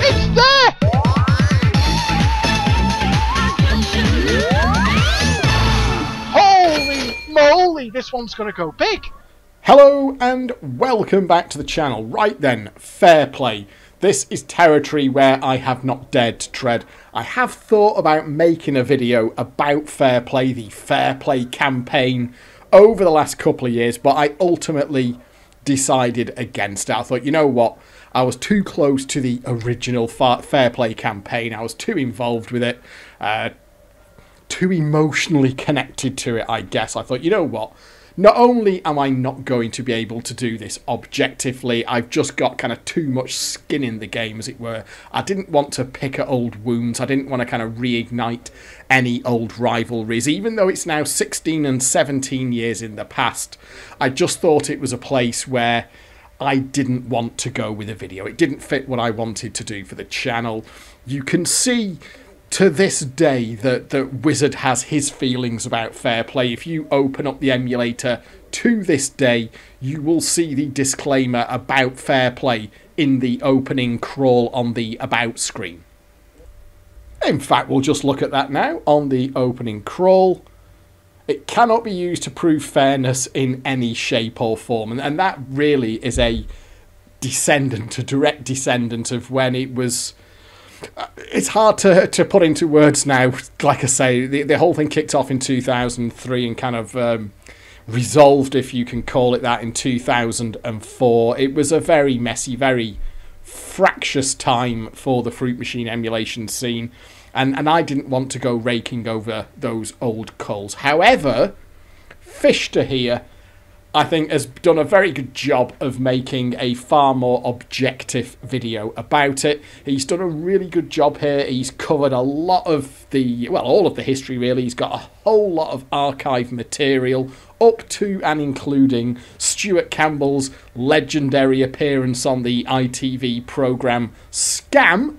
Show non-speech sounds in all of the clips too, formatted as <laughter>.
It's there! Holy moly, this one's gonna go big! Hello and welcome back to the channel. Right then, fair play. This is territory where I have not dared to tread. I have thought about making a video about fair play, the fair play campaign, over the last couple of years, but I ultimately decided against it. I thought, you know what? I was too close to the original fair play campaign. I was too involved with it. Uh, too emotionally connected to it, I guess. I thought, you know what? Not only am I not going to be able to do this objectively, I've just got kind of too much skin in the game, as it were. I didn't want to pick at old wounds. I didn't want to kind of reignite any old rivalries, even though it's now 16 and 17 years in the past. I just thought it was a place where I didn't want to go with a video. It didn't fit what I wanted to do for the channel. You can see to this day that, that Wizard has his feelings about fair play. If you open up the emulator to this day, you will see the disclaimer about fair play in the opening crawl on the About screen. In fact, we'll just look at that now on the opening crawl. It cannot be used to prove fairness in any shape or form, and, and that really is a descendant, a direct descendant of when it was it's hard to, to put into words now. Like I say, the, the whole thing kicked off in 2003 and kind of um, resolved, if you can call it that, in 2004. It was a very messy, very fractious time for the Fruit Machine emulation scene, and, and I didn't want to go raking over those old culls. However, Fishsta here I think has done a very good job of making a far more objective video about it. He's done a really good job here. He's covered a lot of the, well, all of the history really. He's got a whole lot of archive material up to and including Stuart Campbell's legendary appearance on the ITV programme Scam,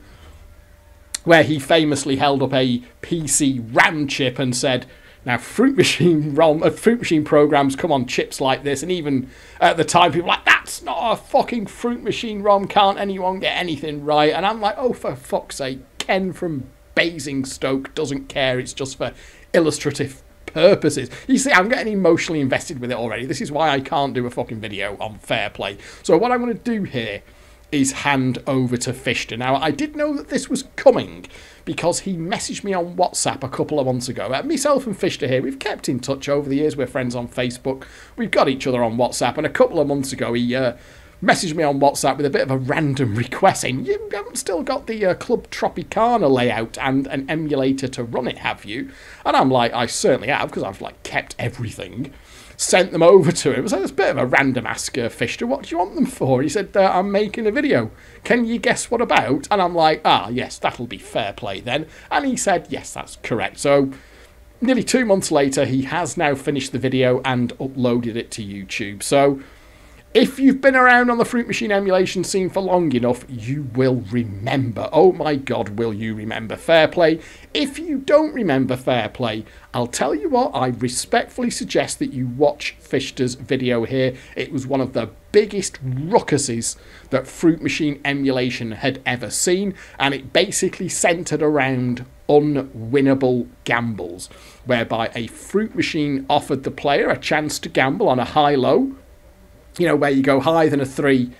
where he famously held up a PC RAM chip and said, now, fruit machine <laughs> ROM, uh, fruit machine programs come on chips like this, and even at the time, people were like, "That's not a fucking fruit machine ROM. Can't anyone get anything right?" And I'm like, "Oh, for fuck's sake!" Ken from Basingstoke doesn't care. It's just for illustrative purposes. You see, I'm getting emotionally invested with it already. This is why I can't do a fucking video on fair play. So what I'm going to do here is hand over to Fishsta. Now, I did know that this was coming because he messaged me on WhatsApp a couple of months ago. Uh, myself and Fishsta here, we've kept in touch over the years. We're friends on Facebook. We've got each other on WhatsApp. And a couple of months ago, he uh, messaged me on WhatsApp with a bit of a random <laughs> request saying, You haven't still got the uh, Club Tropicana layout and an emulator to run it, have you? And I'm like, I certainly have because I've like kept everything sent them over to him. So it's a bit of a random ask, Fishsta. What do you want them for? He said, uh, I'm making a video. Can you guess what about? And I'm like, ah, yes, that'll be fair play then. And he said, yes, that's correct. So nearly two months later, he has now finished the video and uploaded it to YouTube. So if you've been around on the Fruit Machine emulation scene for long enough, you will remember. Oh my god, will you remember Fair Play? If you don't remember Fair Play, I'll tell you what, I respectfully suggest that you watch Fishsta's video here. It was one of the biggest ruckuses that Fruit Machine emulation had ever seen, and it basically centered around unwinnable gambles, whereby a Fruit Machine offered the player a chance to gamble on a high low you know, where you go higher than a three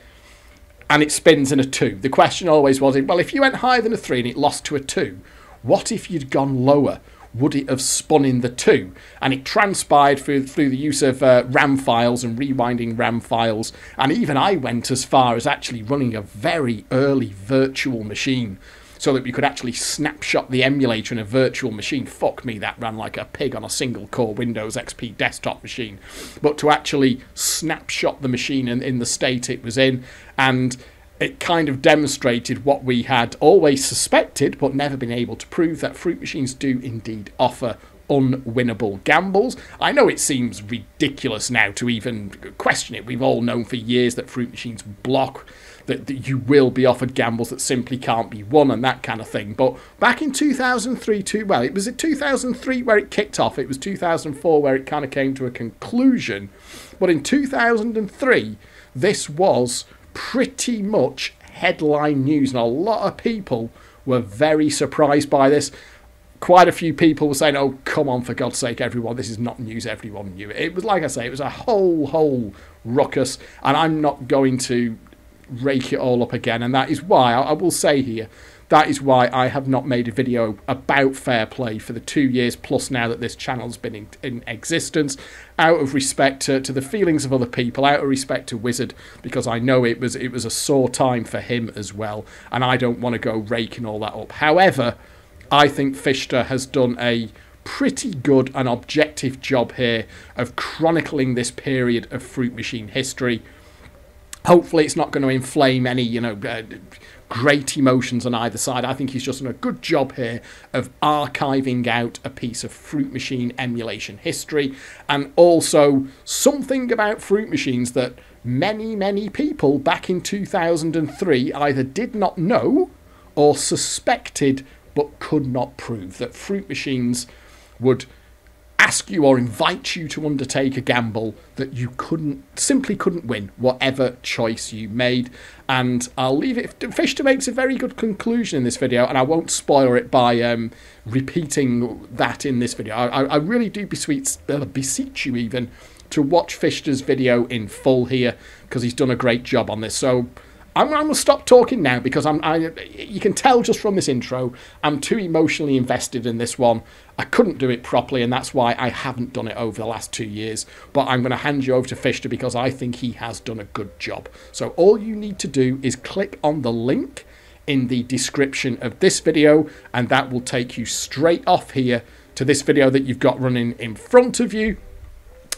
and it spins in a two. The question always was, well, if you went higher than a three and it lost to a two, what if you'd gone lower? Would it have spun in the two? And it transpired through, through the use of uh, RAM files and rewinding RAM files. And even I went as far as actually running a very early virtual machine so that we could actually snapshot the emulator in a virtual machine. Fuck me, that ran like a pig on a single core Windows XP desktop machine. But to actually snapshot the machine in, in the state it was in, and it kind of demonstrated what we had always suspected but never been able to prove that fruit machines do indeed offer unwinnable gambles. I know it seems ridiculous now to even question it. We've all known for years that fruit machines block that, that you will be offered gambles that simply can't be won and that kind of thing. But back in 2003, too, well, it was in 2003 where it kicked off. It was 2004 where it kind of came to a conclusion. But in 2003, this was pretty much headline news, and a lot of people were very surprised by this. Quite a few people were saying, "Oh, come on, for God's sake, everyone! This is not news. Everyone knew it." It was like I say, it was a whole, whole ruckus, and I'm not going to rake it all up again. And that is why I, I will say here that is why I have not made a video about fair play for the two years plus now that this channel's been in, in existence, out of respect to, to, the feelings of other people, out of respect to Wizard, because I know it was it was a sore time for him as well, and I don't want to go raking all that up. However, I think Fishsta has done a pretty good and objective job here of chronicling this period of Fruit Machine history. Hopefully, it's not going to inflame any, you know, uh, great emotions on either side. I think he's just done a good job here of archiving out a piece of Fruit Machine emulation history and also something about Fruit Machines that many, many people back in 2003 either did not know or suspected but could not prove that Fruit Machines would ask you or invite you to undertake a gamble that you couldn't simply couldn't win whatever choice you made. And I'll leave it Fishsta makes a very good conclusion in this video and I won't spoil it by um, repeating that in this video. I, I really do beseech, uh, beseech you even to watch Fishsta's video in full here because he's done a great job on this. So I'm, I'm going to stop talking now because I'm. I, you can tell just from this intro, I'm too emotionally invested in this one. I couldn't do it properly, and that's why I haven't done it over the last two years. But I'm going to hand you over to Fishsta because I think he has done a good job. So all you need to do is click on the link in the description of this video, and that will take you straight off here to this video that you've got running in front of you.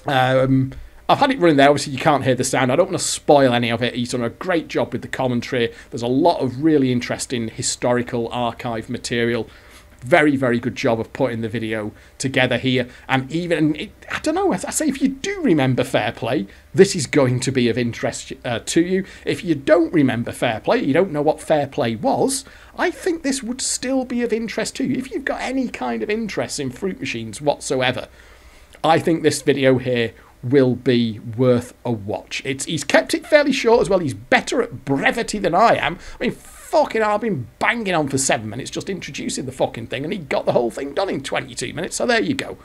Um, I've had it running there. Obviously, you can't hear the sound. I don't want to spoil any of it. He's done a great job with the commentary. There's a lot of really interesting historical archive material. Very, very good job of putting the video together here. And even, it, I don't know, I say if you do remember Fair Play, this is going to be of interest uh, to you. If you don't remember Fair Play, you don't know what Fair Play was, I think this would still be of interest to you. If you've got any kind of interest in fruit machines whatsoever, I think this video here will be worth a watch. It's he's kept it fairly short as well. He's better at brevity than I am. I mean, fucking, I've been banging on for seven minutes just introducing the fucking thing, and he got the whole thing done in 22 minutes. So there you go.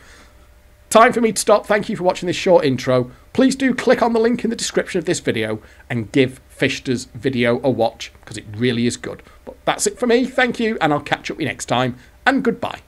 Time for me to stop. Thank you for watching this short intro. Please do click on the link in the description of this video and give Fishsta's video a watch because it really is good. But that's it for me. Thank you, and I'll catch up with you next time. And goodbye.